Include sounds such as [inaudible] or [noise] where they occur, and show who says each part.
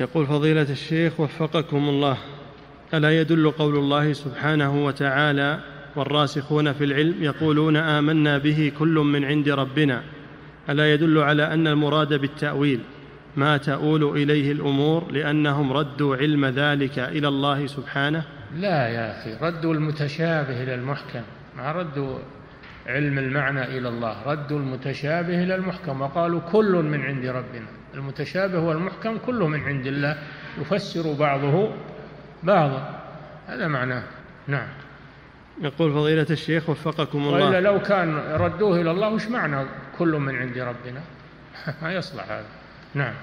Speaker 1: يقول فضيلة الشيخ وفقكم الله ألا يدل قول الله سبحانه وتعالى والراسخون في العلم يقولون آمنا به كل من عند ربنا ألا يدل على أن المراد بالتأويل ما تؤول إليه الأمور لأنهم ردوا علم ذلك إلى الله سبحانه؟
Speaker 2: لا يا أخي ردوا المتشابه إلى المحكم ما ردوا علم المعنى إلى الله ردوا المتشابه إلى المحكم. وقالوا كل من عند ربنا. المتشابه والمحكم كله من عند الله. يفسر بعضه بعضا. هذا معناه. نعم.
Speaker 1: يقول فضيلة الشيخ وفقكم الله.
Speaker 2: وإلا لو كان ردوه إلى الله وش معنى كل من عند ربنا؟ [laughs] ما يصلح هذا. نعم.